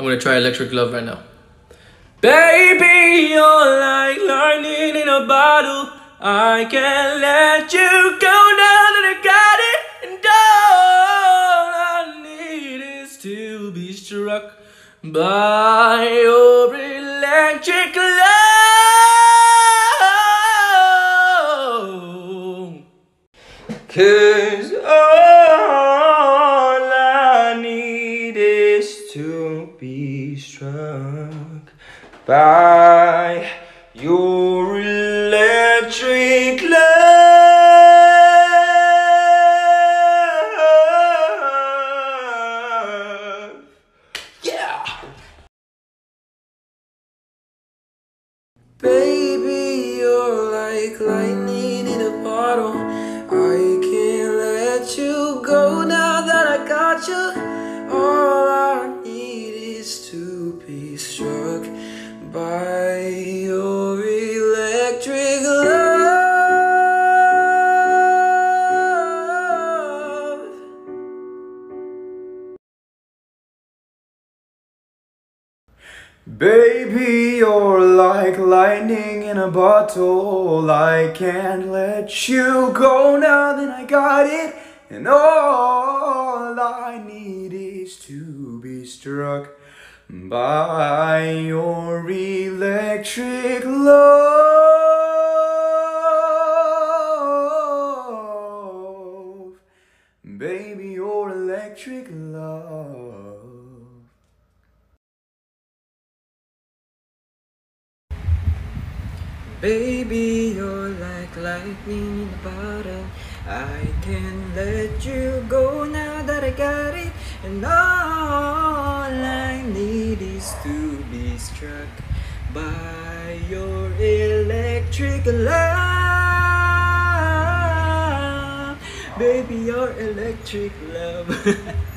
I'm gonna try Electric Love right now. Baby, you're like lightning in a bottle. I can't let you go now that I got it. And all I need is to be struck by your electric love. Cause by your electric love. Yeah. Baby, you're like lightning by your electric love. Baby, you're like lightning in a bottle. I can't let you go now that I got it. And all I need is to be struck by your electric love. Baby, your electric love. Baby, you're like lightning in a bottle. I can't let you go now that I got it. And all to be struck by your electric love. Baby, your electric love.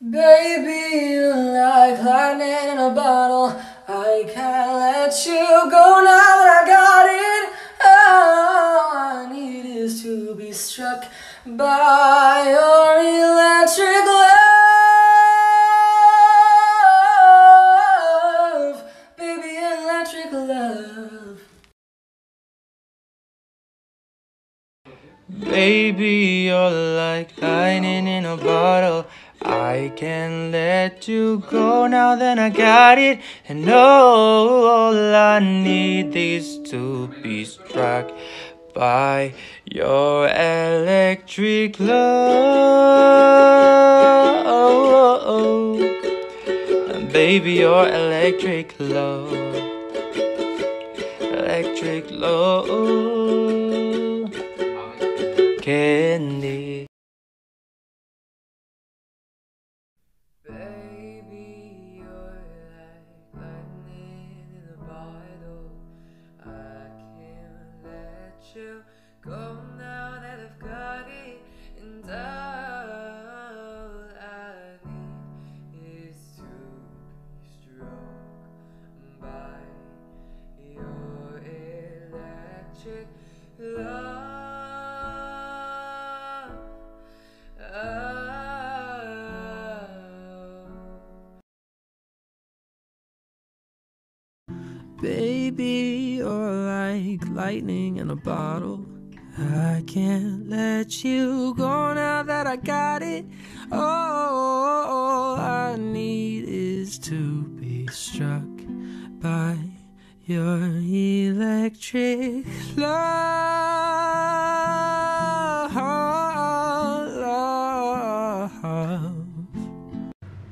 Baby, like lightning in a bottle. I can't let you go now Baby, you're like lightning in a bottle. I can't let you go now that I got it. And all I need is to be struck by your electric love. Baby, your electric love. Electric love. Go now that I've got it. And all I need is to be struck by your electric love. Baby, you're like lightning in a bottle. I can't let you go now that I got it. All I need is to be struck by your electric love.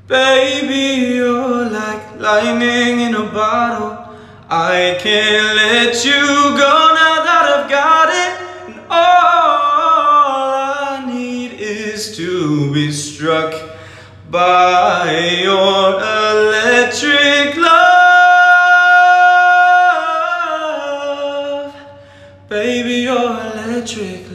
Baby, you're like lightning in a bottle. I can't let you go now that I've got to be struck by your electric love. Baby, your electric